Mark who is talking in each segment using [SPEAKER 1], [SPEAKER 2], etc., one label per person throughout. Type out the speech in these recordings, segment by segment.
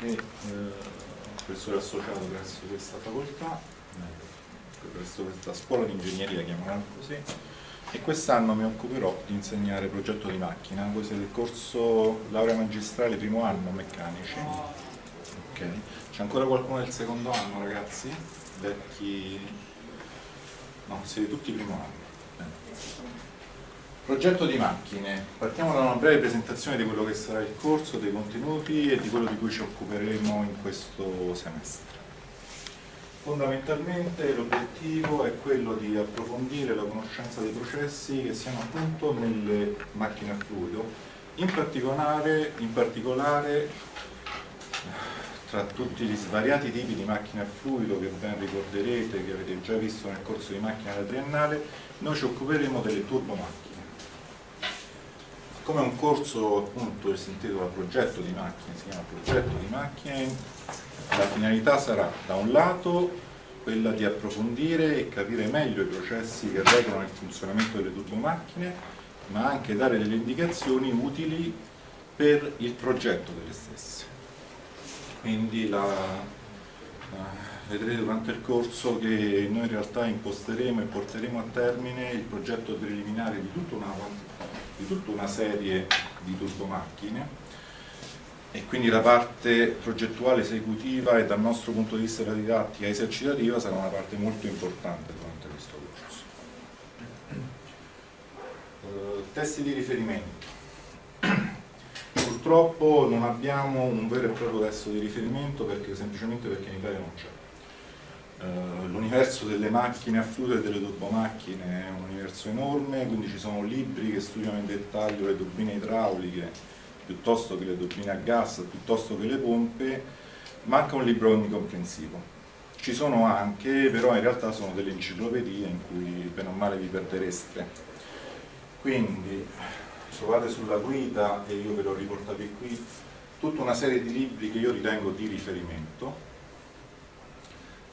[SPEAKER 1] e eh, professore associato presso questa facoltà, eh, presso questa scuola di ingegneria, chiamiamola così, e quest'anno mi occuperò di insegnare progetto di macchina, voi siete il corso laurea magistrale primo anno meccanici. Okay. C'è ancora qualcuno del secondo anno ragazzi? Vecchi? No, siete tutti primo anno. Progetto di macchine. Partiamo da una breve presentazione di quello che sarà il corso, dei contenuti e di quello di cui ci occuperemo in questo semestre. Fondamentalmente l'obiettivo è quello di approfondire la conoscenza dei processi che siano appunto nelle macchine a fluido, in particolare, in particolare tra tutti gli svariati tipi di macchine a fluido che ben ricorderete, che avete già visto nel corso di macchina da triennale, noi ci occuperemo delle turbomacchine come un corso appunto si intitola progetto di macchine, si chiama progetto di macchine, la finalità sarà da un lato quella di approfondire e capire meglio i processi che regolano il funzionamento delle turbomacchine, ma anche dare delle indicazioni utili per il progetto delle stesse. Quindi la, vedrete durante il corso che noi in realtà imposteremo e porteremo a termine il progetto preliminare di tutta una di tutta una serie di turbomacchine e quindi la parte progettuale esecutiva e dal nostro punto di vista della didattica esercitativa sarà una parte molto importante durante questo corso. Uh, testi di riferimento. Purtroppo non abbiamo un vero e proprio testo di riferimento perché, semplicemente perché in Italia non c'è. Eh, l'universo delle macchine a fluido e delle turbomacchine è un universo enorme, quindi ci sono libri che studiano in dettaglio le turbine idrauliche piuttosto che le turbine a gas, piuttosto che le pompe, manca un libro onnicomprensivo. Ci sono anche, però in realtà sono delle enciclopedie in cui bene o male vi perdereste. Quindi trovate sulla guida, e io ve l'ho riportati qui, tutta una serie di libri che io ritengo di riferimento,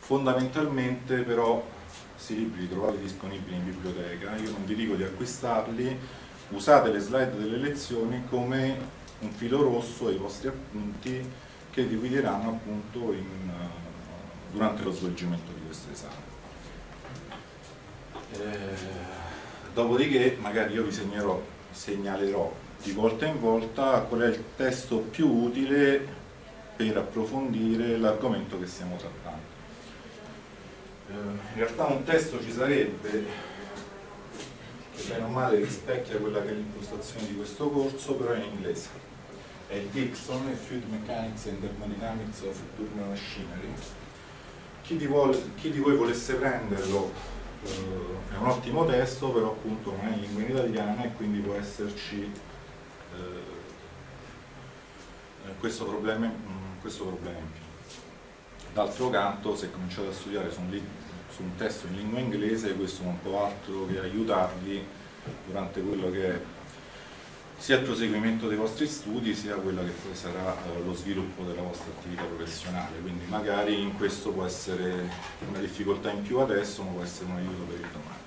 [SPEAKER 1] Fondamentalmente però questi libri li trovate disponibili in biblioteca, io non vi dico di acquistarli, usate le slide delle lezioni come un filo rosso ai vostri appunti che vi guideranno appunto in, uh, durante lo svolgimento di questo esame. Eh, dopodiché magari io vi segnerò, segnalerò di volta in volta qual è il testo più utile per approfondire l'argomento che stiamo trattando. Eh, in realtà un testo ci sarebbe che bene o male rispecchia quella che è l'impostazione di questo corso, però è in inglese. È il Dixon, Fluid Mechanics and Thermodynamics of Turbine Machinery. Chi di, chi di, voi volesse prenderlo eh, è un ottimo testo, però appunto non è in lingua italiana e quindi può esserci eh, questo, problema, questo problema in più. D'altro canto, se cominciate a studiare su un, su un, testo in lingua inglese, questo non può altro che aiutarvi durante quello che è sia il proseguimento dei vostri studi, sia quello che poi sarà eh, lo sviluppo della vostra attività professionale. Quindi magari in questo può essere una difficoltà in più adesso, ma può essere un aiuto per il domani.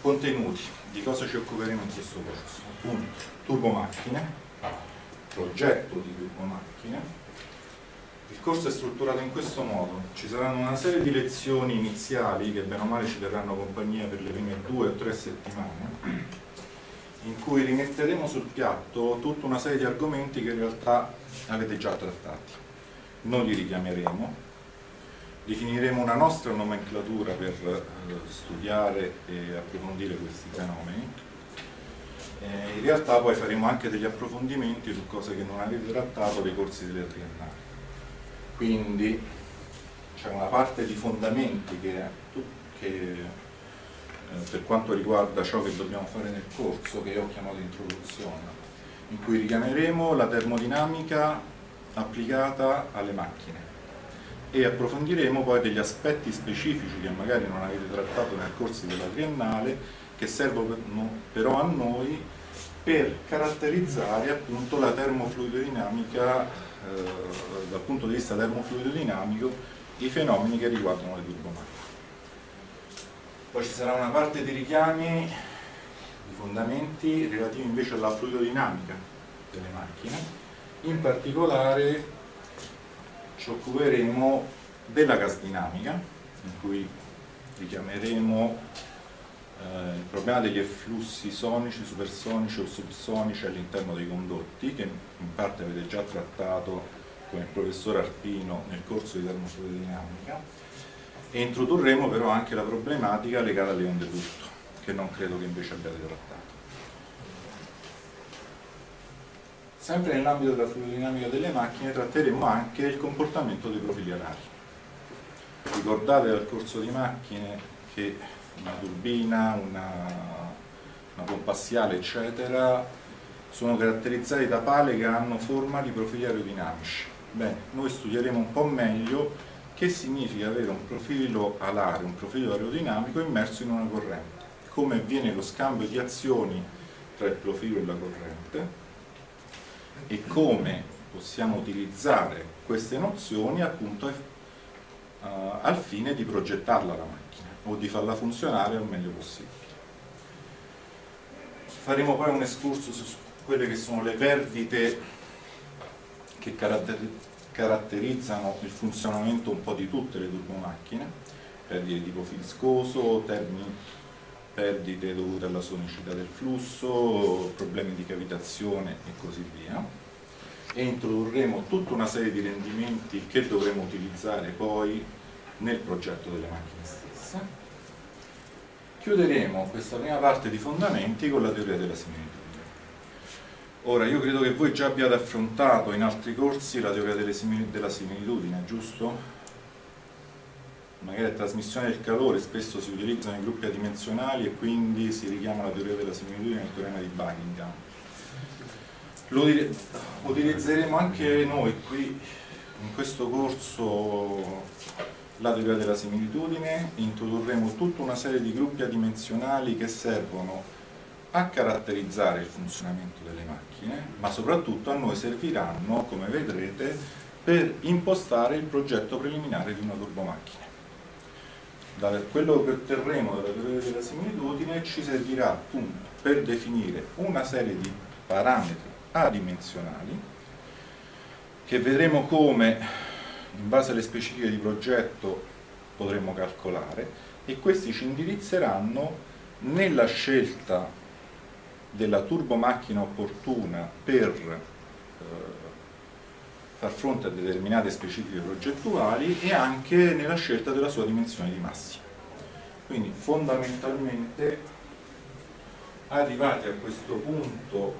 [SPEAKER 1] Contenuti, di cosa ci occuperemo in questo corso? Appunto, turbomacchine, progetto di turbomacchine. Il corso è strutturato in questo modo, ci saranno una serie di lezioni iniziali che bene o male ci terranno compagnia per le prime due o tre settimane, in cui rimetteremo sul piatto tutta una serie di argomenti che in realtà avete già trattati. Noi li richiameremo, definiremo una nostra nomenclatura per eh, studiare e approfondire questi fenomeni eh, in realtà poi faremo anche degli approfondimenti su cose che non avete trattato dei corsi delle triennali. Quindi c'è una parte di fondamenti che, che eh, per quanto riguarda ciò che dobbiamo fare nel corso, che io ho chiamato introduzione, in cui richiameremo la termodinamica applicata alle macchine e approfondiremo poi degli aspetti specifici che magari non avete trattato nel corso della triennale che servono però a noi per caratterizzare appunto la termofluidodinamica eh, dal punto di vista termofluidodinamico i fenomeni che riguardano le turbomacchine. Poi ci sarà una parte di richiami di fondamenti relativi invece alla fluidodinamica delle macchine. In particolare ci occuperemo della gas dinamica, in cui richiameremo eh, il problema degli efflussi sonici, supersonici o subsonici all'interno dei condotti, che in parte avete già trattato con il professor Arpino nel corso di termofluidinamica, e introdurremo però anche la problematica legata alle onde d'urto, che non credo che invece abbiate trattato. Sempre nell'ambito della fluidodinamica delle macchine tratteremo anche il comportamento dei profili alari. Ricordate dal corso di macchine che una turbina, una, una pompa assiale, eccetera, sono caratterizzati da pale che hanno forma di profili aerodinamici. Bene, noi studieremo un po' meglio che significa avere un profilo alare, un profilo aerodinamico immerso in una corrente, come avviene lo scambio di azioni tra il profilo e la corrente e come possiamo utilizzare queste nozioni appunto uh, al fine di progettarla la macchina o di farla funzionare al meglio possibile. Faremo poi un escurso su quelle che sono le perdite che caratterizzano il funzionamento un po' di tutte le turbomacchine, perdite di tipo viscoso, termini, perdite dovute alla sonicità del flusso, problemi di cavitazione e così via e introdurremo tutta una serie di rendimenti che dovremo utilizzare poi nel progetto delle macchine stesse. Chiuderemo questa prima parte di fondamenti con la teoria della similitudine. Ora, io credo che voi già abbiate affrontato in altri corsi la teoria della similitudine, giusto? Magari a trasmissione del calore spesso si utilizzano i gruppi adimensionali e quindi si richiama la teoria della similitudine nel teorema di Buckingham lo utilizzeremo anche noi qui in questo corso la teoria della similitudine, introdurremo tutta una serie di gruppi adimensionali che servono a caratterizzare il funzionamento delle macchine, ma soprattutto a noi serviranno, come vedrete, per impostare il progetto preliminare di una turbomacchina. Da quello che otterremo dalla teoria della similitudine ci servirà appunto per definire una serie di parametri adimensionali che vedremo come in base alle specifiche di progetto potremo calcolare e questi ci indirizzeranno nella scelta della turbomacchina opportuna per eh, far fronte a determinate specifiche progettuali e anche nella scelta della sua dimensione di massima. Quindi fondamentalmente arrivati a questo punto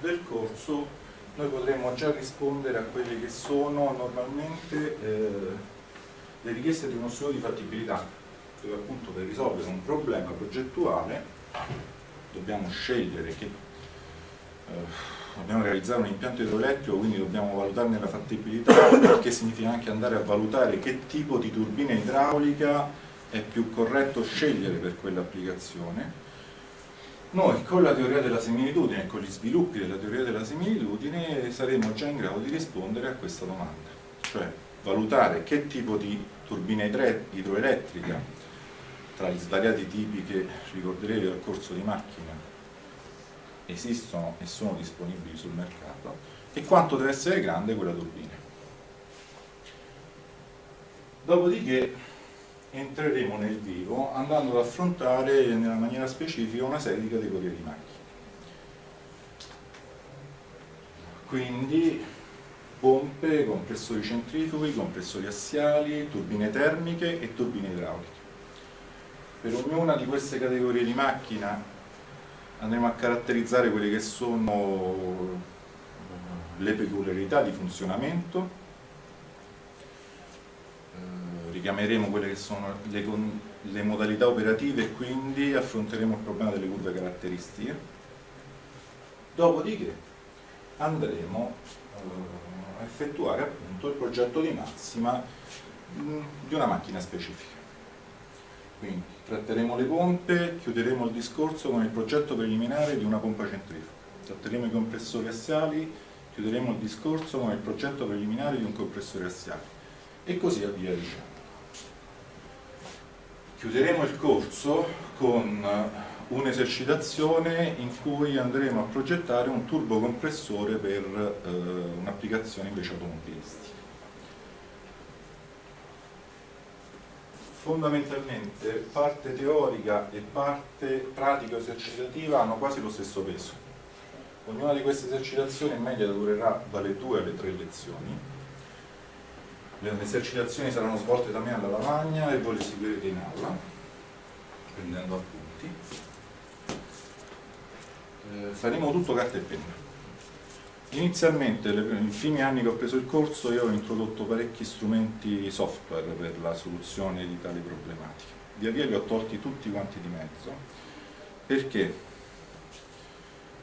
[SPEAKER 1] del corso noi potremmo già rispondere a quelle che sono normalmente eh, le richieste di uno studio di fattibilità, dove appunto per risolvere un problema progettuale dobbiamo scegliere che eh, dobbiamo realizzare un impianto idroelettrico, quindi dobbiamo valutarne la fattibilità, che significa anche andare a valutare che tipo di turbina idraulica è più corretto scegliere per quell'applicazione noi con la teoria della similitudine e con gli sviluppi della teoria della similitudine saremo già in grado di rispondere a questa domanda, cioè valutare che tipo di turbina idroelettrica tra gli svariati tipi che ricorderete dal corso di macchina esistono e sono disponibili sul mercato e quanto deve essere grande quella turbina. Dopodiché entreremo nel vivo andando ad affrontare nella maniera specifica una serie di categorie di macchine. Quindi pompe, compressori centrifughi, compressori assiali, turbine termiche e turbine idrauliche. Per ognuna di queste categorie di macchina andremo a caratterizzare quelle che sono le peculiarità di funzionamento richiameremo quelle che sono le, le modalità operative e quindi affronteremo il problema delle curve caratteristiche. Dopodiché andremo eh, a effettuare appunto il progetto di massima mm, di una macchina specifica. Quindi tratteremo le pompe, chiuderemo il discorso con il progetto preliminare di una pompa centrifuga. Tratteremo i compressori assiali, chiuderemo il discorso con il progetto preliminare di un compressore assiale e così via dicendo. Chiuderemo il corso con un'esercitazione in cui andremo a progettare un turbocompressore per eh, un'applicazione invece automobilistica. Fondamentalmente parte teorica e parte pratico-esercitativa hanno quasi lo stesso peso. Ognuna di queste esercitazioni in media durerà dalle due alle tre lezioni. Le esercitazioni saranno svolte da me alla lavagna e voi le seguirete in aula, prendendo appunti eh, faremo tutto carta e penna. Inizialmente, nei primi anni che ho preso il corso, io ho introdotto parecchi strumenti software per la soluzione di tali problematiche. Via via li ho tolti tutti quanti di mezzo. Perché?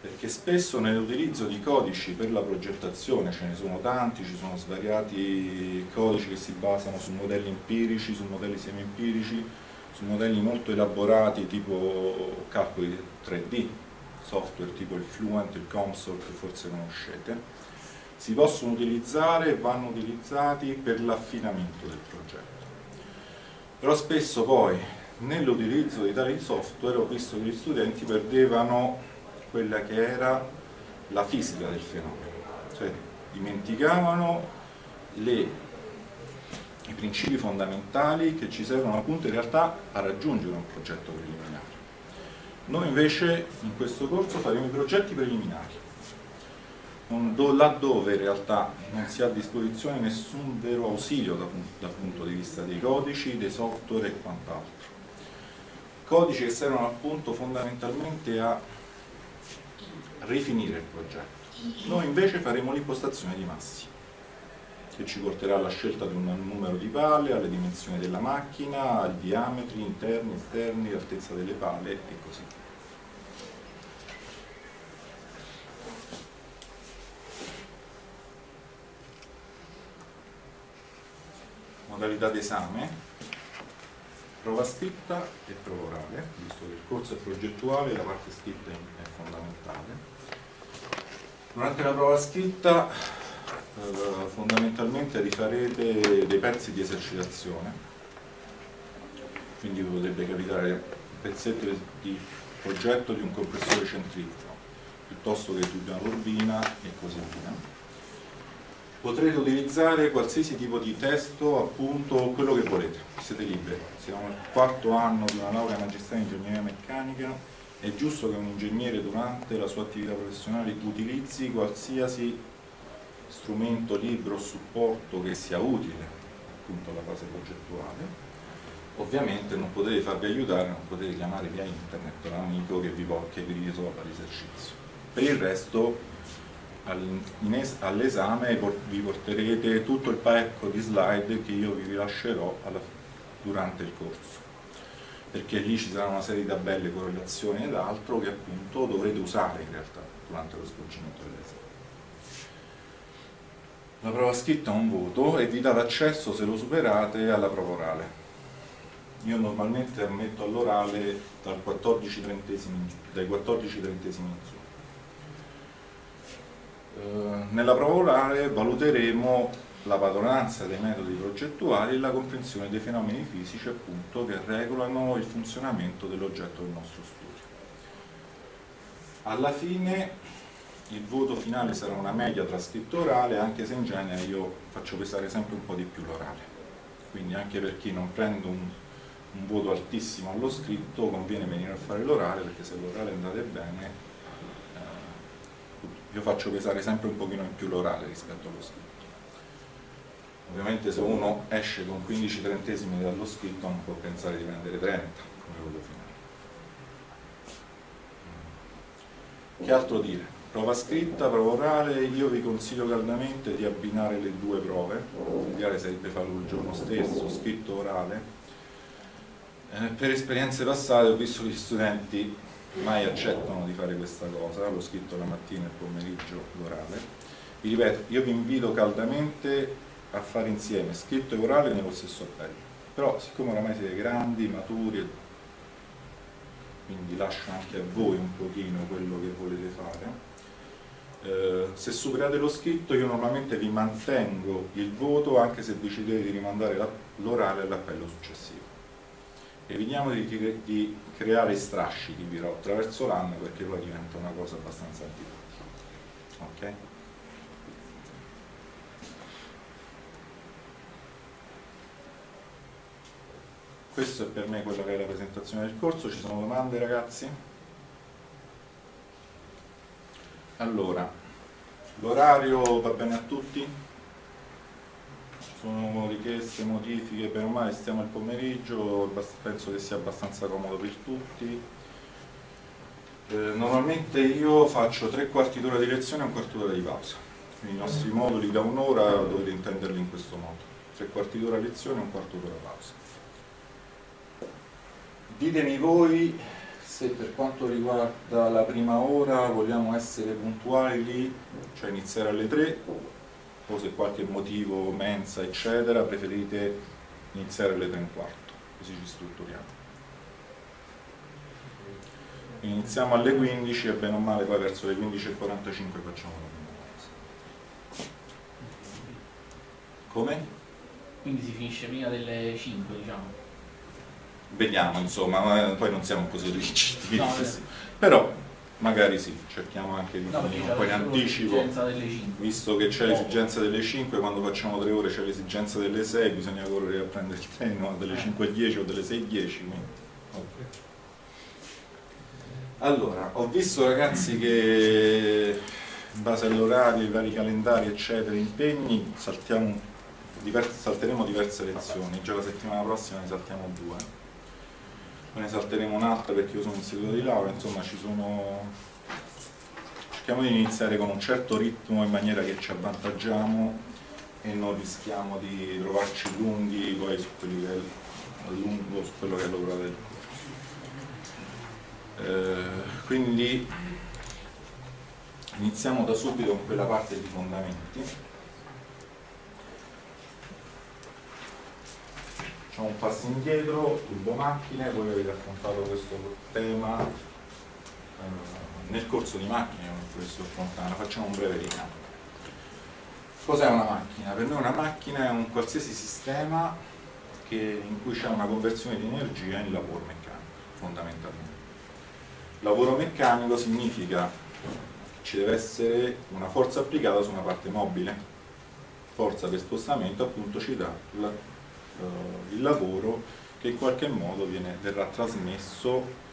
[SPEAKER 1] Perché spesso nell'utilizzo di codici per la progettazione, ce ne sono tanti, ci sono svariati codici che si basano su modelli empirici, su modelli semi-empirici, su modelli molto elaborati tipo calcoli 3D, software tipo il Fluent, il Comsol che forse conoscete, si possono utilizzare e vanno utilizzati per l'affinamento del progetto. Però spesso poi nell'utilizzo di tali software ho visto che gli studenti perdevano quella che era la fisica del fenomeno, cioè dimenticavano le, i principi fondamentali che ci servono appunto in realtà a raggiungere un progetto preliminare. Noi invece in questo corso faremo i progetti preliminari, laddove in realtà non si ha a disposizione nessun vero ausilio dal, dal punto di vista dei codici, dei software e quant'altro. Codici che servono appunto fondamentalmente a rifinire il progetto. Noi invece faremo l'impostazione di massi che ci porterà alla scelta di un numero di pale, alle dimensioni della macchina, ai diametri interni, esterni, l'altezza delle pale e così via. modalità d'esame, prova scritta e prova orale, visto che il corso è progettuale la parte scritta è fondamentale. Durante la prova scritta eh, fondamentalmente rifarete dei pezzi di esercitazione, quindi potrebbe capitare un pezzetto di progetto di un compressore centrifugo piuttosto che di una turbina e così via. Potrete utilizzare qualsiasi tipo di testo, appunto quello che volete, siete liberi. Siamo al quarto anno di una laurea magistrale in ingegneria meccanica, è giusto che un ingegnere durante la sua attività professionale utilizzi qualsiasi strumento, libro o supporto che sia utile appunto alla fase progettuale. Ovviamente non potete farvi aiutare, non potete chiamare via internet l'amico che vi, che vi risolva l'esercizio. Per il resto all'esame vi porterete tutto il pacco di slide che io vi rilascerò durante il corso perché lì ci sarà una serie di tabelle, correlazioni ed altro che appunto dovrete usare in realtà durante lo svolgimento dell'esame. La prova scritta ha un voto e vi dà l'accesso, se lo superate, alla prova orale. Io normalmente ammetto all'orale dai 14 trentesimi in su. Eh, nella prova orale valuteremo la padronanza dei metodi progettuali e la comprensione dei fenomeni fisici appunto, che regolano il funzionamento dell'oggetto del nostro studio. Alla fine il voto finale sarà una media tra scritto orale, anche se in genere io faccio pesare sempre un po' di più l'orale. Quindi anche per chi non prende un, un voto altissimo allo scritto conviene venire a fare l'orale perché se l'orale andate bene io faccio pesare sempre un pochino in più l'orale rispetto allo scritto. Ovviamente se uno esce con 15 trentesimi dallo scritto non può pensare di prendere 30 come voto finale. Che altro dire? Prova scritta, prova orale, io vi consiglio caldamente di abbinare le due prove, l'ideale sarebbe farlo il giorno stesso, scritto orale. Eh, per esperienze passate ho visto gli studenti mai accettano di fare questa cosa, l'ho scritto la mattina e il pomeriggio l'orale. Vi ripeto, io vi invito caldamente a fare insieme scritto e orale nello stesso appello, però siccome oramai siete grandi, maturi, quindi lascio anche a voi un pochino quello che volete fare, eh, se superate lo scritto io normalmente vi mantengo il voto anche se decidete di rimandare l'orale all'appello successivo. Evitiamo di, di creare strascichi però attraverso l'anno perché poi diventa una cosa abbastanza antipatica ok? Questo è per me quella che è la presentazione del corso. Ci sono domande ragazzi? allora l'orario va bene a tutti? sono richieste modifiche per ormai stiamo il pomeriggio penso che sia abbastanza comodo per tutti. Eh, normalmente io faccio tre quarti d'ora di lezione e un quarto d'ora di pausa. I nostri moduli da un'ora dovete intenderli in questo modo. Tre quarti d'ora lezione e un quarto d'ora pausa ditemi voi se per quanto riguarda la prima ora vogliamo essere puntuali lì cioè iniziare alle 3 o se qualche motivo, mensa, eccetera, preferite iniziare alle 3 e un quarto, così ci strutturiamo. Iniziamo alle 15 e bene o male poi verso le 15.45 facciamo la prima cosa. Come?
[SPEAKER 2] Quindi si finisce prima delle 5, diciamo.
[SPEAKER 1] Vediamo, insomma, poi non siamo così rigidi. No, Però Magari sì, cerchiamo anche di no, un po' in anticipo, visto che c'è l'esigenza delle 5, quando facciamo 3 ore c'è l'esigenza delle 6, bisogna correre a prendere il treno delle 5.10 eh. o delle 6.10. Okay. Allora, ho visto ragazzi che in base all'orario, ai vari calendari, eccetera, impegni, saltiamo, diverse, salteremo diverse lezioni, già la settimana prossima ne saltiamo due ne salteremo un'altra perché io sono un seguito di laurea, insomma ci sono... cerchiamo di iniziare con un certo ritmo in maniera che ci avvantaggiamo e non rischiamo di trovarci lunghi poi su, che, a lungo, su quello che è l'opera del corso. Eh, quindi iniziamo da subito con quella parte di fondamenti facciamo un passo indietro, turbo macchine, voi avete affrontato questo tema eh, nel corso di macchine con il professor Fontana, facciamo un breve richiamo. Cos'è una macchina? Per noi una macchina è un qualsiasi sistema che, in cui c'è una conversione di energia in lavoro meccanico, fondamentalmente. Lavoro meccanico significa che ci deve essere una forza applicata su una parte mobile, forza per spostamento appunto ci dà la eh, il lavoro che in qualche modo viene, verrà trasmesso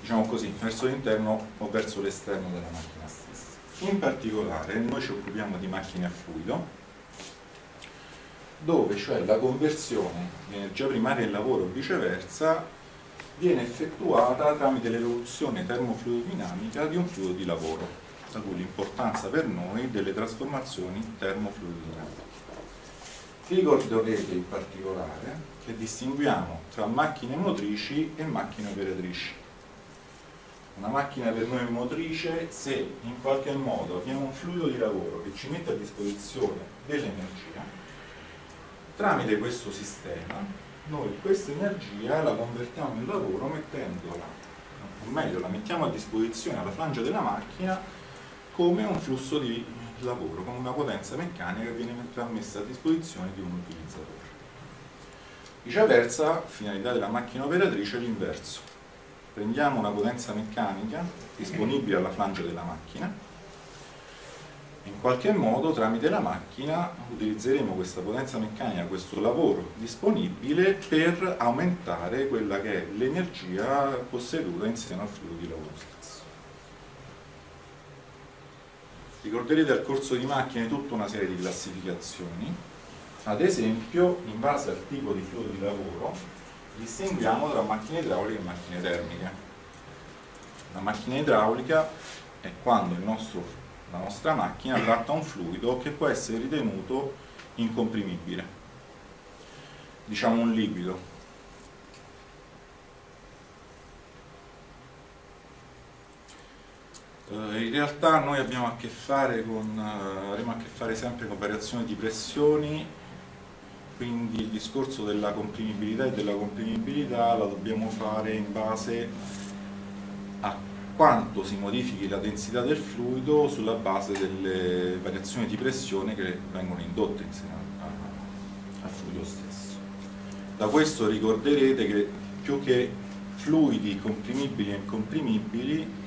[SPEAKER 1] diciamo così, verso l'interno o verso l'esterno della macchina stessa. In particolare noi ci occupiamo di macchine a fluido dove cioè la conversione di energia primaria in lavoro o viceversa viene effettuata tramite l'evoluzione termofluidodinamica di un fluido di lavoro, da cui l'importanza per noi delle trasformazioni termofluidodinamiche. Ricorderete in particolare che distinguiamo tra macchine motrici e macchine operatrici. Una macchina per noi è motrice se in qualche modo abbiamo un fluido di lavoro che ci mette a disposizione dell'energia, tramite questo sistema noi questa energia la convertiamo in lavoro mettendola, o meglio la mettiamo a disposizione alla flangia della macchina come un flusso di lavoro con una potenza meccanica che viene messa a disposizione di un utilizzatore. Viceversa, finalità della macchina operatrice è l'inverso. Prendiamo una potenza meccanica disponibile alla flangia della macchina in qualche modo tramite la macchina utilizzeremo questa potenza meccanica, questo lavoro disponibile per aumentare quella che è l'energia posseduta insieme al fluido di lavoro stesso. Ricorderete al corso di macchine tutta una serie di classificazioni. Ad esempio in base al tipo di fluido di lavoro distinguiamo tra macchine idrauliche e macchine termiche. La macchina idraulica è quando nostro, la nostra macchina tratta un fluido che può essere ritenuto incomprimibile. Diciamo un liquido in realtà noi abbiamo a che fare con, uh, avremo a che fare sempre con variazioni di pressioni, quindi il discorso della comprimibilità e della comprimibilità la dobbiamo fare in base a quanto si modifichi la densità del fluido sulla base delle variazioni di pressione che vengono indotte insieme al fluido stesso. Da questo ricorderete che esempio che fluidi comprimibili e incomprimibili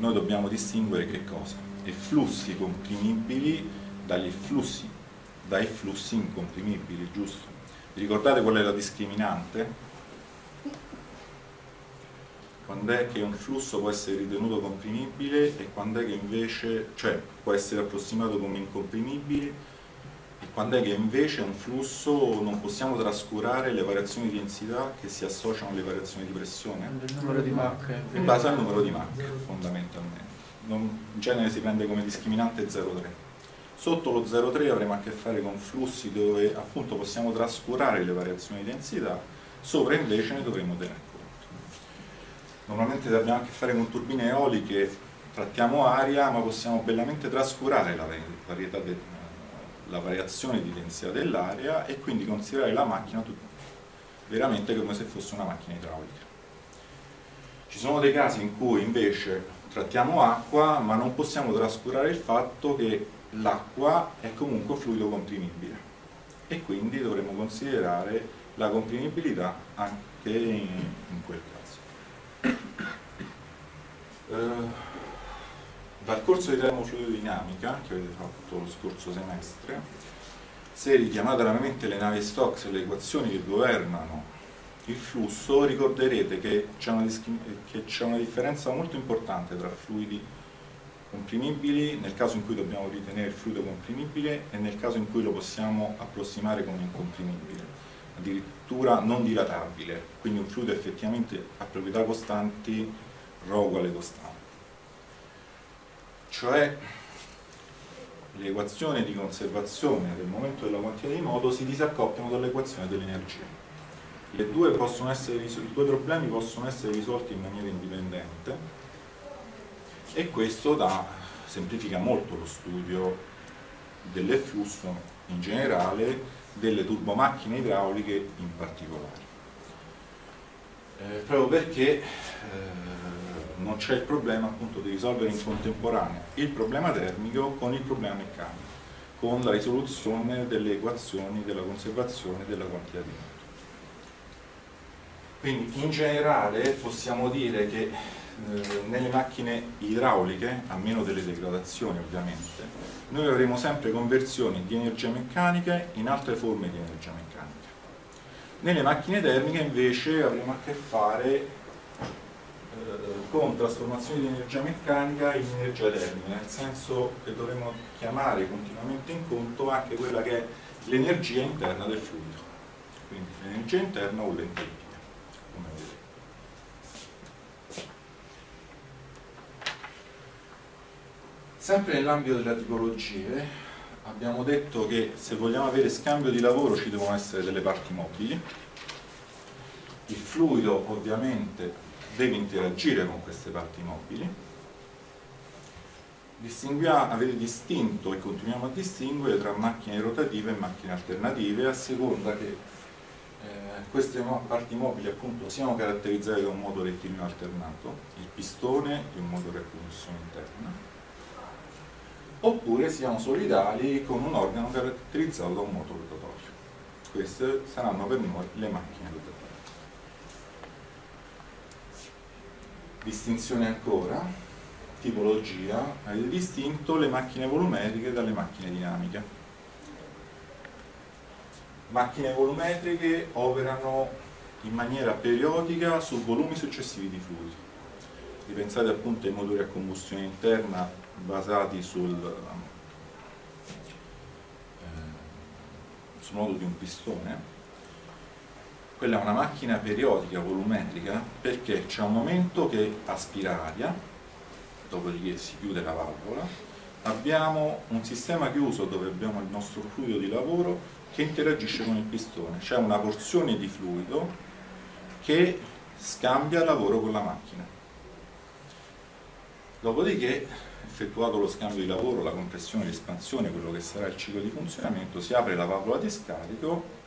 [SPEAKER 1] noi dobbiamo distinguere che cosa? I flussi comprimibili dagli flussi, dai flussi incomprimibili, giusto? Vi ricordate qual è la discriminante? Quando è che un flusso può essere ritenuto comprimibile e quando è che invece, cioè può essere approssimato come incomprimibile quando è che invece un flusso non possiamo trascurare le variazioni di densità che si associano alle variazioni di pressione?
[SPEAKER 2] Il numero di Mach.
[SPEAKER 1] In base al numero di Mach, fondamentalmente. Non, in genere si prende come discriminante 0,3. Sotto lo 0,3 avremo a che fare con flussi dove appunto possiamo trascurare le variazioni di densità, sopra invece ne dovremo tenere conto. Normalmente abbiamo a che fare con turbine eoliche, trattiamo aria, ma possiamo bellamente trascurare la varietà del la variazione di densità dell'aria e quindi considerare la macchina veramente come se fosse una macchina idraulica. Ci sono dei casi in cui invece trattiamo acqua ma non possiamo trascurare il fatto che l'acqua è comunque fluido comprimibile e quindi dovremo considerare la comprimibilità anche in, in quel caso. Uh, dal corso di termofluidodinamica che avete fatto lo scorso semestre, se richiamate alla mente le navi Stokes e le equazioni che governano il flusso, ricorderete che c'è una, una, differenza molto importante tra fluidi comprimibili nel caso in cui dobbiamo ritenere il fluido comprimibile e nel caso in cui lo possiamo approssimare come incomprimibile, addirittura non dilatabile, quindi un fluido effettivamente a proprietà costanti, ρ uguale costante cioè le equazioni di conservazione del momento della quantità di moto si disaccoppiano dall'equazione dell'energia. I due problemi possono essere risolti in maniera indipendente e questo da, semplifica molto lo studio dell'efflusso in generale, delle turbomacchine idrauliche in particolare. Eh, proprio perché eh, non c'è il problema appunto di risolvere in contemporanea il problema termico con il problema meccanico, con la risoluzione delle equazioni della conservazione della quantità di moto. Quindi in generale possiamo dire che eh, nelle macchine idrauliche, a meno delle degradazioni ovviamente, noi avremo sempre conversioni di energia meccanica in altre forme di energia meccanica. Nelle macchine termiche invece avremo a che fare eh, con trasformazione di energia meccanica in energia termica, nel senso che dovremo chiamare continuamente in conto anche quella che è l'energia interna del fluido, quindi l'energia interna o l'entropia, come vedete. Sempre nell'ambito delle tipologie abbiamo detto che se vogliamo avere scambio di lavoro ci devono essere delle parti mobili, il fluido ovviamente deve interagire con queste parti mobili. avete distinto e continuiamo a distinguere tra macchine rotative e macchine alternative a seconda che eh, queste parti mobili appunto siano caratterizzate da un modo rettilineo alternato, il pistone di un motore a combustione interna, oppure siano solidali con un organo caratterizzato da un moto rotatorio. Queste saranno per noi le macchine rotative. distinzione ancora, tipologia, avete distinto le macchine volumetriche dalle macchine dinamiche. Macchine volumetriche operano in maniera periodica su volumi successivi di fluidi. Ripensate appunto ai motori a combustione interna basati sul, eh, sul modo di un pistone. Quella è una macchina periodica, volumetrica, perché c'è un momento che aspira aria, dopodiché si chiude la valvola, abbiamo un sistema chiuso dove abbiamo il nostro fluido di lavoro che interagisce con il pistone, c'è una porzione di fluido che scambia lavoro con la macchina. Dopodiché, effettuato lo scambio di lavoro, la compressione, l'espansione, quello che sarà il ciclo di funzionamento, si apre la valvola di scarico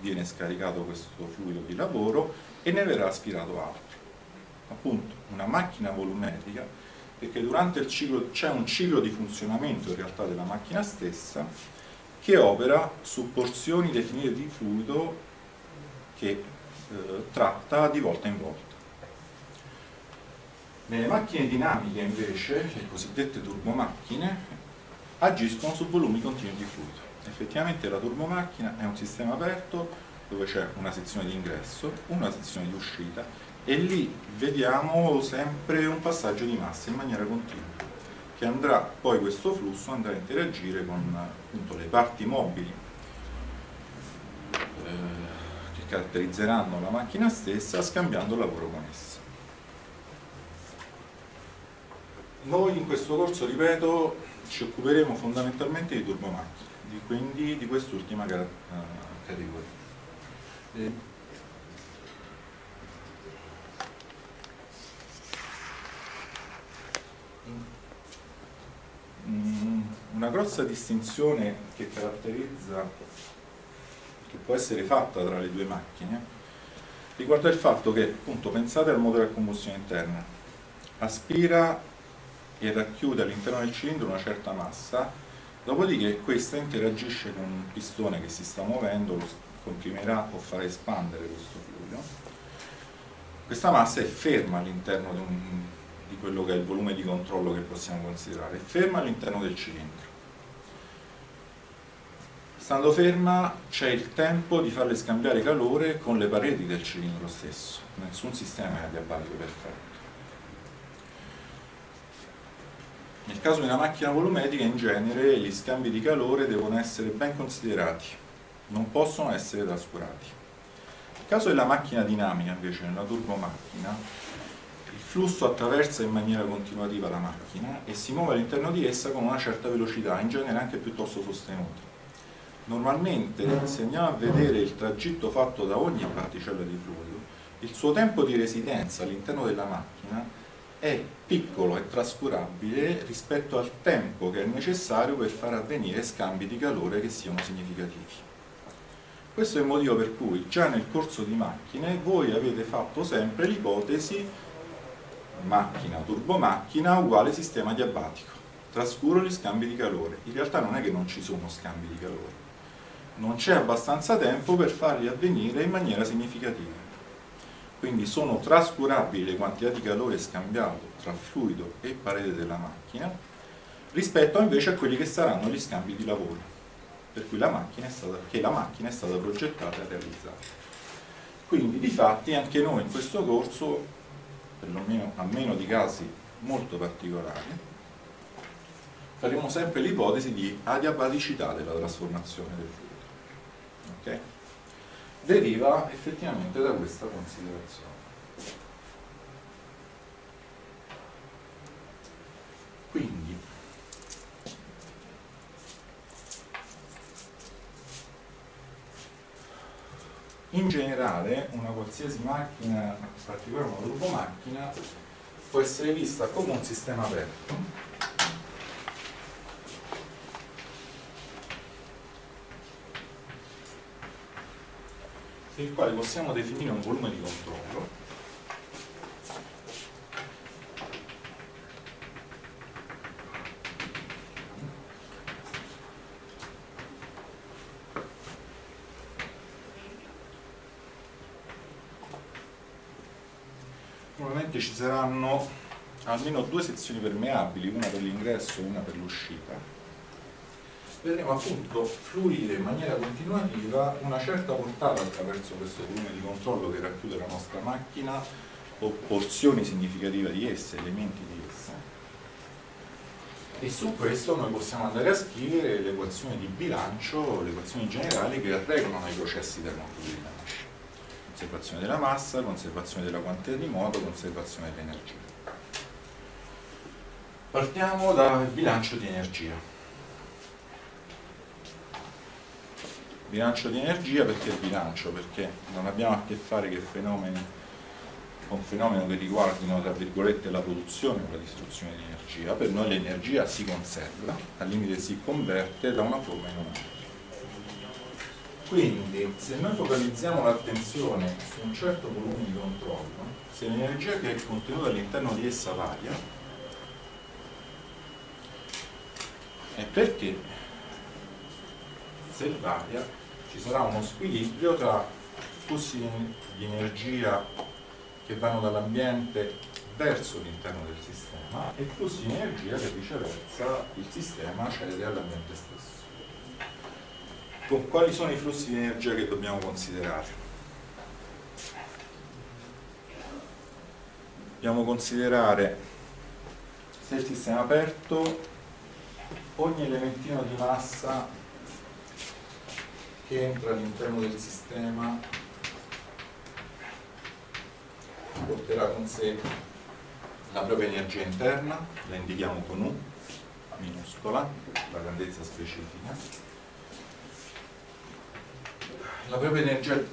[SPEAKER 1] viene scaricato questo fluido di lavoro e ne verrà aspirato altro. Appunto, una macchina volumetrica perché durante il ciclo c'è un ciclo di funzionamento in realtà della macchina stessa che opera su porzioni definite di fluido che eh, tratta di volta in volta. Nelle macchine dinamiche invece, le cosiddette turbomacchine, agiscono su volumi continui di fluido. Effettivamente la turbomacchina è un sistema aperto dove c'è una sezione di ingresso, una sezione di uscita e lì vediamo sempre un passaggio di massa in maniera continua che andrà poi questo flusso andrà a interagire con appunto, le parti mobili eh, che caratterizzeranno la macchina stessa scambiando lavoro con essa. Noi in questo corso, ripeto, ci occuperemo fondamentalmente di turbomacchine, quindi di quest'ultima uh, categoria. Mm, una grossa distinzione che caratterizza, che può essere fatta tra le due macchine, riguarda il fatto che, appunto, pensate al motore a combustione interna, aspira e racchiude all'interno del cilindro una certa massa, dopodiché questa interagisce con un pistone che si sta muovendo, comprimerà o farà espandere questo fluido, questa massa è ferma all'interno di, di, quello che è il volume di controllo che possiamo considerare, è ferma all'interno del cilindro. Stando ferma c'è il tempo di farle scambiare calore con le pareti del cilindro stesso, nessun sistema è adiabatico perfetto. Nel caso di una macchina volumetrica in genere gli scambi di calore devono essere ben considerati non possono essere trascurati. Nel caso della macchina dinamica invece, nella turbomacchina, il flusso attraversa in maniera continuativa la macchina e si muove all'interno di essa con una certa velocità, in genere anche piuttosto sostenuta. Normalmente, se andiamo a vedere il tragitto fatto da ogni particella di fluido, il suo tempo di residenza all'interno della macchina è piccolo e trascurabile rispetto al tempo che è necessario per far avvenire scambi di calore che siano significativi. Questo è il motivo per cui già nel corso di macchine voi avete fatto sempre l'ipotesi macchina, turbomacchina uguale sistema diabatico. Trascuro gli scambi di calore. In realtà non è che non ci sono scambi di calore. Non c'è abbastanza tempo per farli avvenire in maniera significativa. Quindi sono trascurabili le quantità di calore scambiato tra fluido e parete della macchina rispetto invece a quelli che saranno gli scambi di lavoro per cui la macchina è stata, che la macchina è stata progettata e realizzata. Quindi di fatti anche noi in questo corso, perlomeno a meno di casi molto particolari, faremo sempre l'ipotesi di adiabaticità della trasformazione del fluido. Okay? Deriva effettivamente da questa considerazione. Quindi in generale una qualsiasi macchina, in particolare una turbomacchina, può essere vista come un sistema aperto il quale possiamo definire un volume di controllo probabilmente ci saranno almeno due sezioni permeabili, una per l'ingresso e una per l'uscita. Vedremo appunto fluire in maniera continuativa una certa portata attraverso questo volume di controllo che racchiude la nostra macchina o porzioni significative di esse, elementi di esse. E su questo noi possiamo andare a scrivere le equazioni di bilancio, le equazioni generali che regolano i processi termofluidici conservazione della massa, conservazione della quantità di moto, conservazione dell'energia. Partiamo dal bilancio di energia. Bilancio di energia perché bilancio? Perché non abbiamo a che fare che fenomeni, con fenomeni che riguardino tra virgolette la produzione o la distruzione di energia, per noi l'energia si conserva, al limite si converte da una forma in un'altra. Quindi se noi focalizziamo l'attenzione su un certo volume di controllo, se l'energia che è contenuta all'interno di essa varia, è perché se varia ci sarà uno squilibrio tra flussi di energia che vanno dall'ambiente verso l'interno del sistema e flussi di energia che viceversa il sistema cede all'ambiente stesso. Con quali sono i flussi di energia che dobbiamo considerare? Dobbiamo considerare se il sistema è aperto ogni elementino di massa che entra all'interno del sistema porterà con sé la propria energia interna, la indichiamo con U minuscola, la grandezza specifica, la propria energia eh,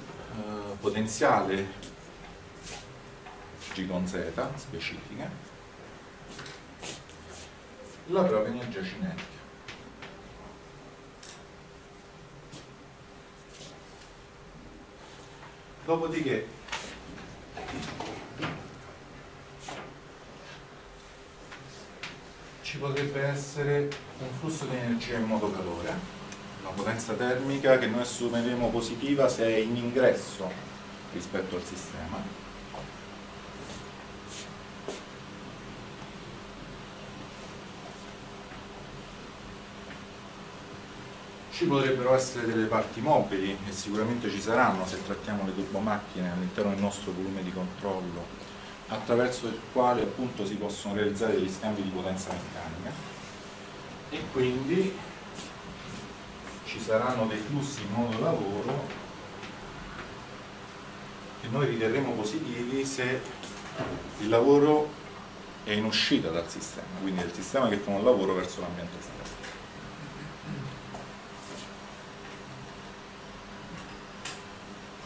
[SPEAKER 1] potenziale G con Z specifica, la propria energia cinetica. Dopodiché ci potrebbe essere un flusso di energia in modo calore, una potenza termica che noi assumeremo positiva se è in ingresso rispetto al sistema. Ci potrebbero essere delle parti mobili e sicuramente ci saranno se trattiamo le turbomacchine all'interno del nostro volume di controllo attraverso il quale appunto si possono realizzare degli scambi di potenza meccanica e quindi ci saranno dei flussi in modo lavoro che noi riterremo positivi se il lavoro è in uscita dal sistema, quindi è il sistema che fa un lavoro verso l'ambiente esterno.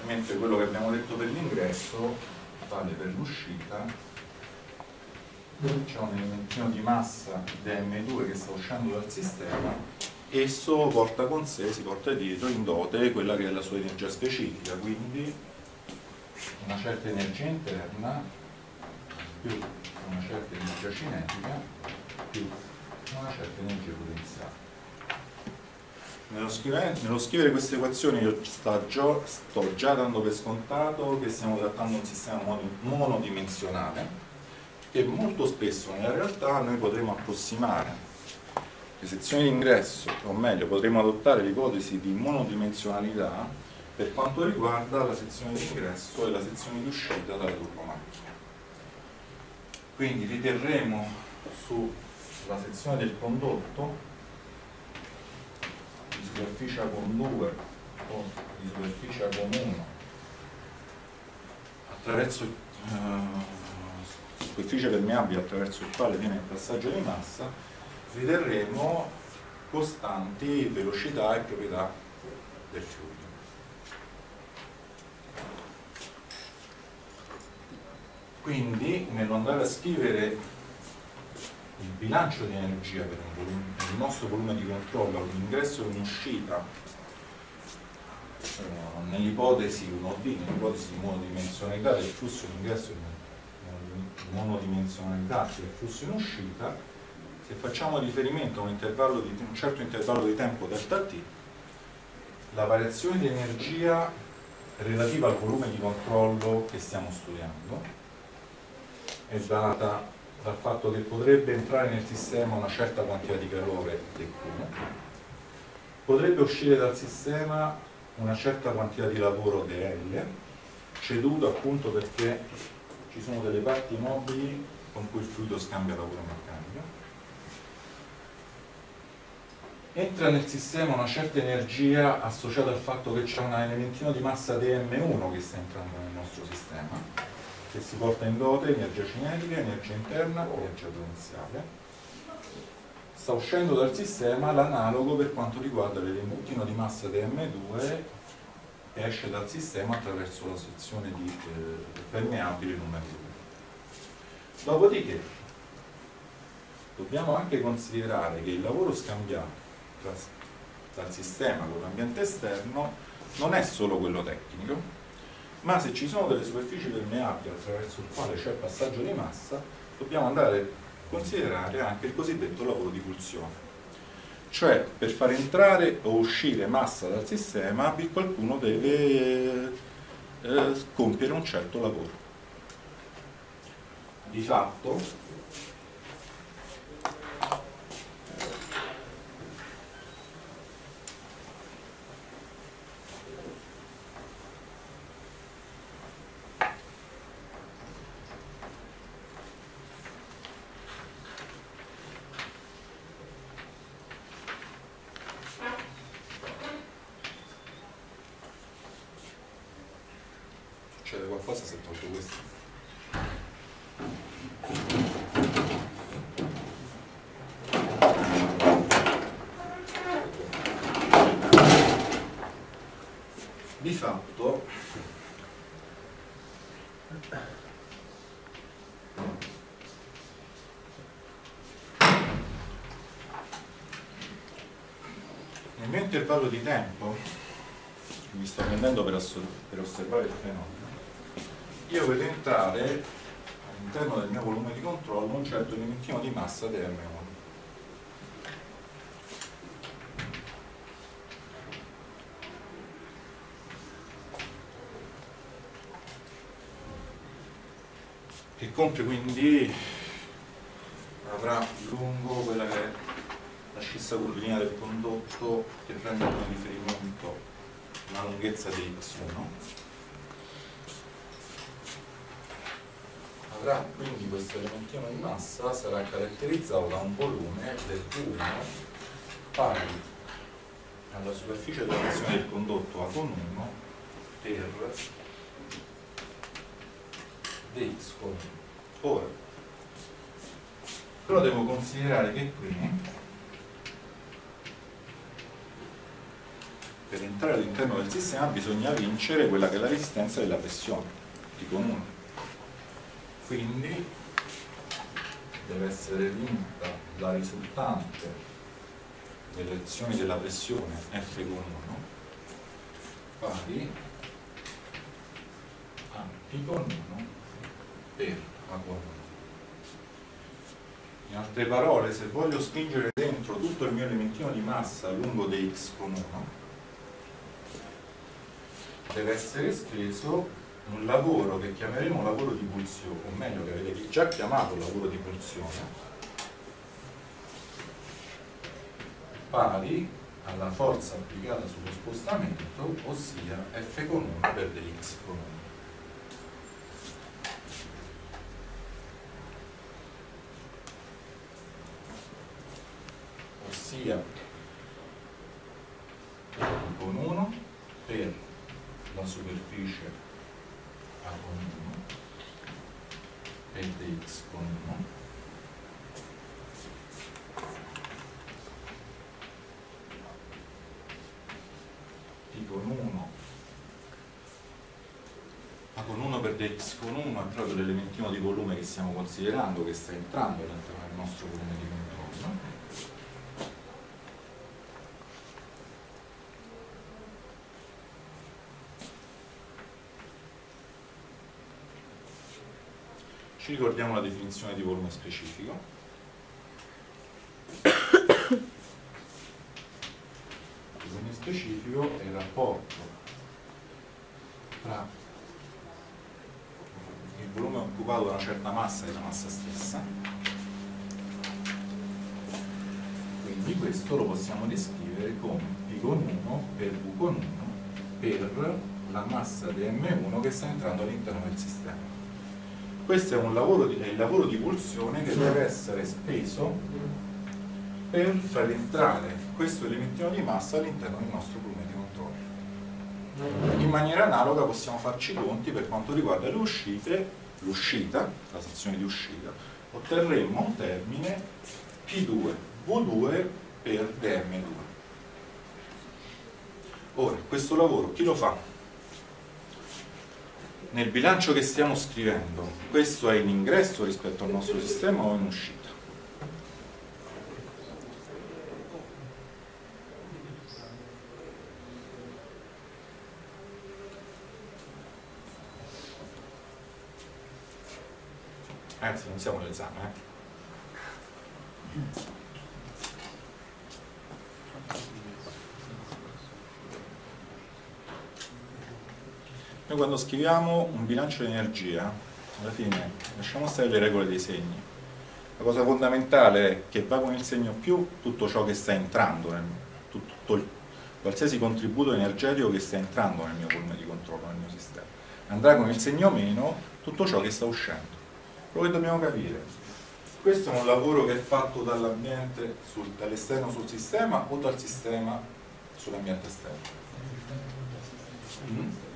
[SPEAKER 1] Mentre quello che abbiamo detto per l'ingresso vale per l'uscita c'è un elementino di massa dm2 che sta uscendo dal sistema esso porta con sé, si porta dietro in dote quella che è la sua energia specifica quindi una certa energia interna più una certa energia cinetica più una certa energia potenziale nello scrivere, nello scrivere, queste equazioni io già, sto già dando per scontato che stiamo trattando un sistema monodimensionale e molto spesso nella realtà noi potremo approssimare le sezioni di ingresso, o meglio potremo adottare l'ipotesi di monodimensionalità per quanto riguarda la sezione di ingresso e la sezione di uscita dalla turbomacchina. Quindi riterremo sulla sezione del condotto superficie con 2 o di superficie con 1 attraverso eh, superficie permeabile attraverso il quale viene il passaggio di massa riterremo costanti velocità e proprietà del fluido. Quindi nell'andare a scrivere il bilancio di energia per, volume, il nostro volume di controllo, l'ingresso e un'uscita, eh, nell'ipotesi 1D, nell'ipotesi di monodimensionalità del flusso in ingresso e monodimensionalità del flusso in uscita, se facciamo riferimento a un, di, un certo intervallo di tempo delta t, la variazione di energia relativa al volume di controllo che stiamo studiando è data dal fatto che potrebbe entrare nel sistema una certa quantità di calore dQ, potrebbe uscire dal sistema una certa quantità di lavoro dL, ceduto appunto perché ci sono delle parti mobili con cui il fluido scambia lavoro meccanico. Entra nel sistema una certa energia associata al fatto che c'è un elementino di massa dm1 che sta entrando nel nostro sistema che si porta in dote energia cinetica, energia interna e energia potenziale. Sta uscendo dal sistema l'analogo per quanto riguarda l'elementino di massa DM2 che esce dal sistema attraverso la sezione di eh, permeabile numero 2. Dopodiché dobbiamo anche considerare che il lavoro scambiato dal sistema con l'ambiente esterno non è solo quello tecnico, ma se ci sono delle superfici permeabili attraverso il quale c'è passaggio di massa, dobbiamo andare a considerare anche il cosiddetto lavoro di pulsione. Cioè, per far entrare o uscire massa dal sistema, qualcuno deve eh, compiere un certo lavoro. Di fatto succede qualcosa se tolgo questo. Di fatto nel mio intervallo di tempo che mi sto prendendo per, per osservare il fenomeno io vedo entrare all'interno del mio volume di controllo un certo elementino di massa dm1 che compie quindi avrà lungo quella che è la scissa curvilínea del condotto che prende come riferimento la lunghezza di x1 avrà quindi questo elementino di massa sarà caratterizzato da un volume del V1 pari alla superficie della sezione del condotto A con 1 per dx 1 ora però devo considerare che qui per entrare all'interno del sistema bisogna vincere quella che è la resistenza della pressione di comune. Quindi deve essere vinta la risultante delle azioni della pressione F con 1 pari a P con 1 per A con 1 in altre parole se voglio spingere dentro tutto il mio elementino di massa lungo dx con 1 deve essere speso un lavoro che chiameremo lavoro di pulsione, o meglio che avete già chiamato lavoro di pulsione, pari alla forza applicata sullo spostamento, ossia F con 1 per dx con 1. Ossia con 1 per la superficie A con 1 e dx con 1 P con 1 A con 1 per dx con 1 è proprio l'elementino di volume che stiamo considerando che sta entrando all'interno del nostro volume di controllo Ci ricordiamo la definizione di volume specifico. Il volume specifico è il rapporto tra il volume occupato da una certa massa e la massa stessa. Quindi questo lo possiamo descrivere come P con 1 per V con 1 per la massa di M1 che sta entrando all'interno del sistema questo è, un lavoro di, è il lavoro di pulsione che deve essere speso per far entrare questo elementino di massa all'interno del nostro volume di controllo. In maniera analoga possiamo farci i conti per quanto riguarda le uscite, l'uscita, la sezione di uscita, otterremo un termine P2, V2 per DM2. Ora, questo lavoro chi lo fa? Nel bilancio che stiamo scrivendo, questo è in ingresso rispetto al nostro sistema o in uscita? Anzi, non siamo all'esame, eh? Noi quando scriviamo un bilancio di energia, alla fine lasciamo stare le regole dei segni. La cosa fondamentale è che va con il segno più tutto ciò che sta entrando, nel, tutto il, qualsiasi contributo energetico che sta entrando nel mio volume di controllo, nel mio sistema. Andrà con il segno meno tutto ciò che sta uscendo. Quello che dobbiamo capire, questo è un lavoro che è fatto dall'ambiente, dall'esterno sul sistema o dal sistema sull'ambiente esterno? Mm?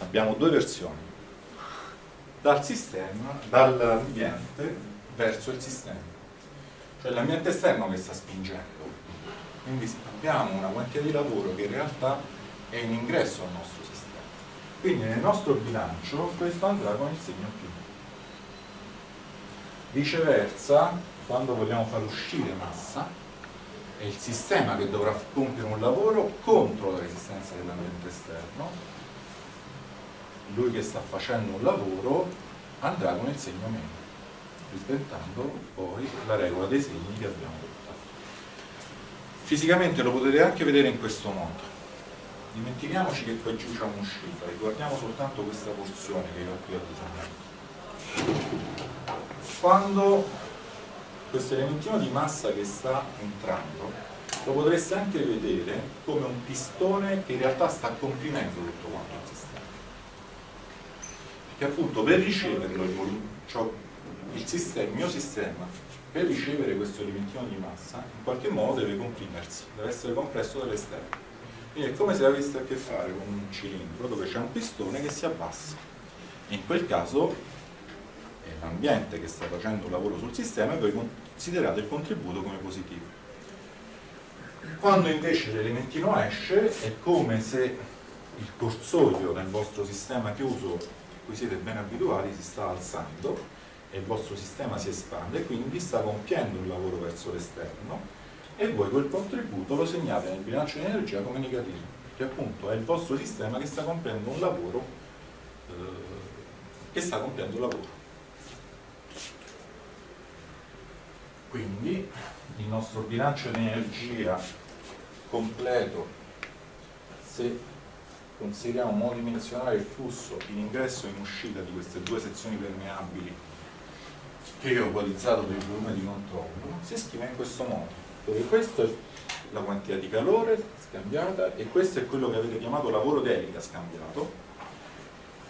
[SPEAKER 1] Abbiamo due versioni. Dal sistema, dall'ambiente verso il sistema. Cioè l'ambiente esterno che sta spingendo. Quindi abbiamo una quantità di lavoro che in realtà è in ingresso al nostro sistema. Quindi nel nostro bilancio questo andrà con il segno più. Viceversa, quando vogliamo far uscire massa, è il sistema che dovrà compiere un lavoro contro la resistenza dell'ambiente esterno. Lui che sta facendo un lavoro andrà con il segno meno rispettando poi la regola dei segni che abbiamo portato fisicamente lo potete anche vedere in questo modo. Dimentichiamoci che qua giù c'è un'uscita riguardiamo soltanto questa porzione che io qui ho disegnato quando questo elementino di massa che sta entrando lo potreste anche vedere come un pistone che in realtà sta comprimendo tutto quanto il sistema. Perché appunto per riceverlo il, cioè il, sistema, il mio sistema per ricevere questo elementino di massa in qualche modo deve comprimersi deve essere compresso dall'esterno. Quindi è come se aveste a che fare con un cilindro dove c'è un pistone che si abbassa. In quel caso è l'ambiente che sta facendo un lavoro sul sistema e voi considerate il contributo come positivo. Quando invece l'elementino esce è come se il corsoio nel vostro sistema chiuso, cui siete ben abituati, si sta alzando e il vostro sistema si espande, quindi sta compiendo un lavoro verso l'esterno e voi quel contributo lo segnate nel bilancio di energia come negativo, che appunto è il vostro sistema che sta compiendo un lavoro eh, che sta compiendo un lavoro. Quindi il nostro bilancio di energia completo, se consideriamo monodimensionale il flusso in ingresso e in uscita di queste due sezioni permeabili che io ho utilizzato per il volume di controllo, si scrive in questo modo, dove questa è la quantità di calore scambiata e questo è quello che avete chiamato lavoro d'elica scambiato,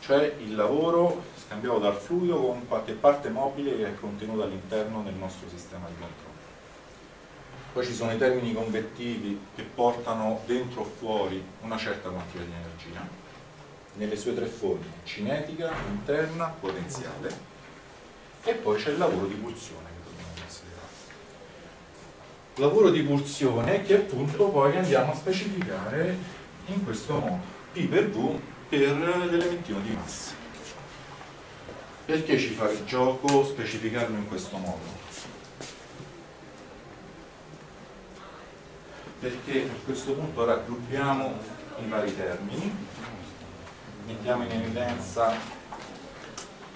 [SPEAKER 1] cioè il lavoro scambiato dal fluido con qualche parte mobile che è contenuta all'interno del nostro sistema di controllo. Poi ci sono i termini convettivi che portano dentro o fuori una certa quantità di energia, nelle sue tre forme, cinetica, interna, potenziale, e poi c'è il lavoro di pulsione che dobbiamo considerare. Lavoro di pulsione che appunto poi andiamo a specificare in questo modo, P per V per l'elementino di massa. Perché ci fa il gioco specificarlo in questo modo? Perché a questo punto raggruppiamo i vari termini, mettiamo in evidenza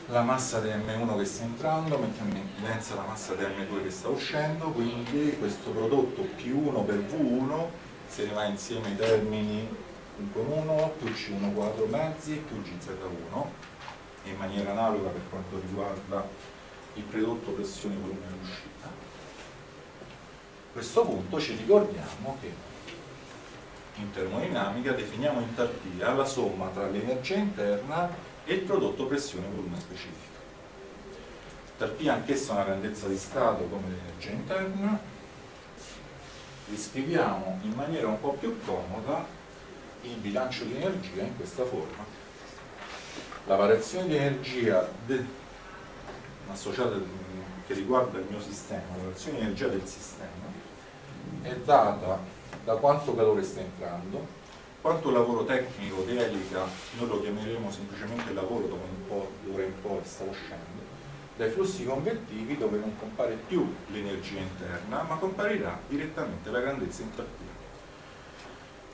[SPEAKER 1] la massa di M1 che sta entrando, mettiamo in evidenza la massa di M2 che sta uscendo, quindi questo prodotto P1 per V1, se ne va insieme i termini U con 1 più C1 quadro mezzi più GZ1 in maniera analoga per quanto riguarda il prodotto pressione volume d'uscita. A questo punto ci ricordiamo che in termodinamica definiamo entalpia la somma tra l'energia interna e il prodotto pressione volume specifico. Entalpia anch'essa una grandezza di stato come l'energia interna, riscriviamo in maniera un po' più comoda il bilancio di energia in questa forma la variazione di energia associata che riguarda il mio sistema, la variazione di energia del sistema è data da quanto calore sta entrando, quanto lavoro tecnico di elica, noi lo chiameremo semplicemente lavoro dove un po', d'ora in poi sta uscendo, dai flussi convettivi dove non compare più l'energia interna, ma comparirà direttamente la grandezza entropia.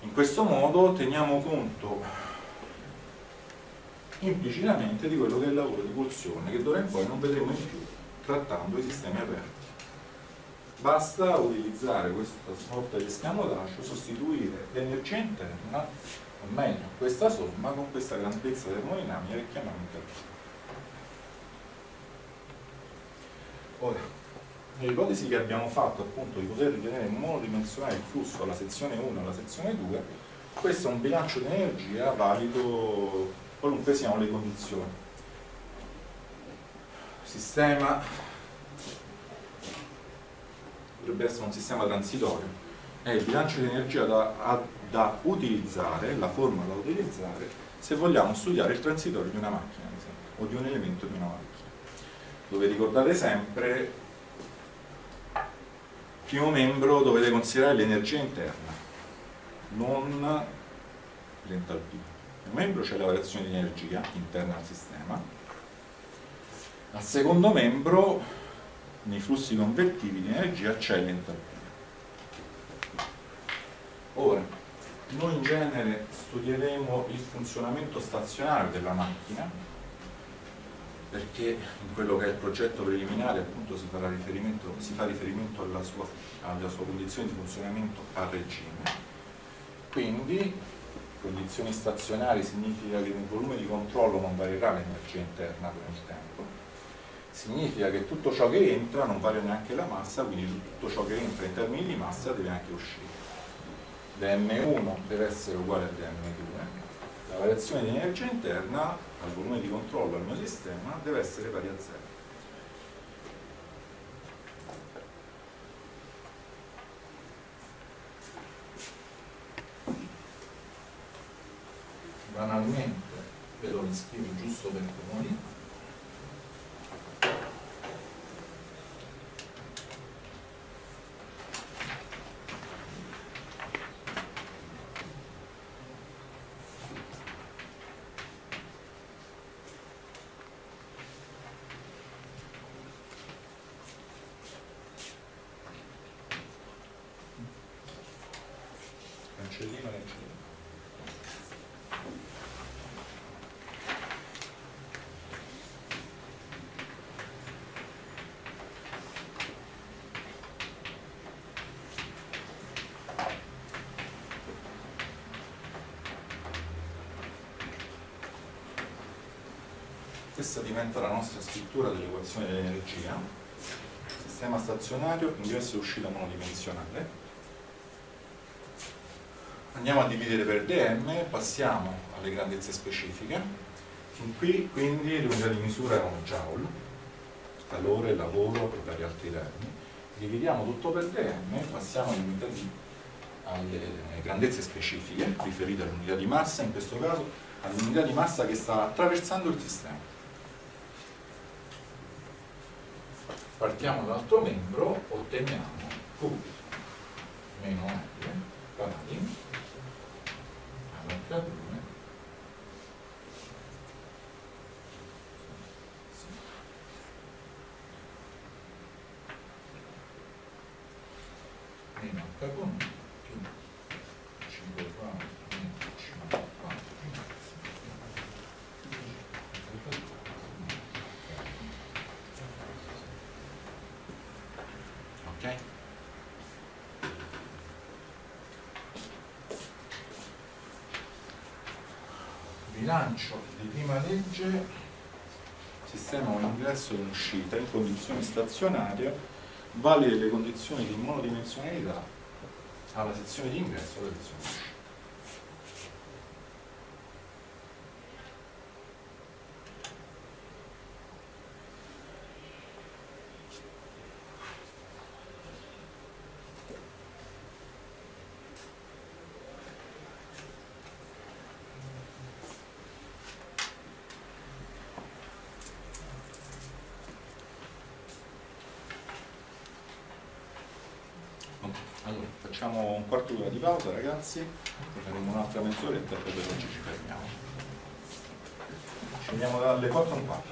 [SPEAKER 1] In questo modo teniamo conto implicitamente di quello che è il lavoro di pulsione che d'ora in poi non vedremo in più trattando i sistemi aperti. Basta utilizzare questa sorta di scamotaggio, sostituire l'energia interna o meglio questa somma con questa grandezza termodinamica che chiamiamo intervallo. Ora, nell'ipotesi che abbiamo fatto appunto di poter ritenere monodimensionale il flusso alla sezione 1 e alla sezione 2, questo è un bilancio di energia valido qualunque siano le condizioni. Sistema dovrebbe essere un sistema transitorio, è il bilancio di energia da, da utilizzare, la forma da utilizzare, se vogliamo studiare il transitorio di una macchina, o di un elemento di una macchina. Dove ricordate sempre, primo membro dovete considerare l'energia interna, non l'entalpia. Membro c'è la variazione di energia interna al sistema. Al secondo membro, nei flussi convertivi di energia, c'è l'entalpia. Ora, noi in genere studieremo il funzionamento stazionario della macchina perché in quello che è il progetto preliminare appunto si, riferimento, si fa riferimento alla sua, alla sua condizione di funzionamento a regime quindi condizioni stazionarie significa che nel volume di controllo non varierà l'energia interna con il tempo. Significa che tutto ciò che entra non varia neanche la massa quindi tutto ciò che entra in termini di massa deve anche uscire. Dm1 deve essere uguale a dm2 la variazione di energia interna al volume di controllo del mio sistema deve essere pari a 0 banalmente ve lo riscrivo giusto per comodità questa diventa la nostra scrittura dell'equazione dell'energia sistema stazionario, ingresso e uscita monodimensionale. Andiamo a dividere per dm passiamo alle grandezze specifiche. Fin qui quindi le unità di misura erano joule calore, lavoro per vari altri termini. Dividiamo tutto per dm passiamo alle unità di alle grandezze specifiche riferite all'unità di massa, in questo caso all'unità di massa che sta attraversando il sistema. partiamo dall'altro membro, otteniamo Q meno R pari a 2 bilancio di prima legge sistema un ingresso e un'uscita in condizioni stazionarie valide le condizioni di monodimensionalità alla sezione di ingresso e alla sezione di uscita facciamo un quarto d'ora di pausa ragazzi faremo un'altra mezz'oretta e poi oggi ci fermiamo. Ci vediamo dalle 4 a un quarto